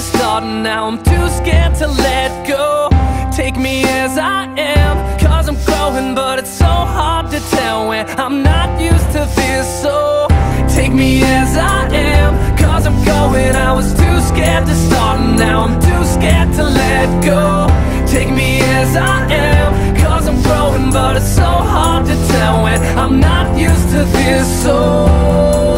now I'm too scared to let go. Take me as I am, cause I'm growing But it's so hard to tell when I'm not used to this. So take me as I am, cause I'm going. I was too scared to start, now I'm too scared to let go. Take me as I am, cause I'm growing But it's so hard to tell when I'm not used to this. So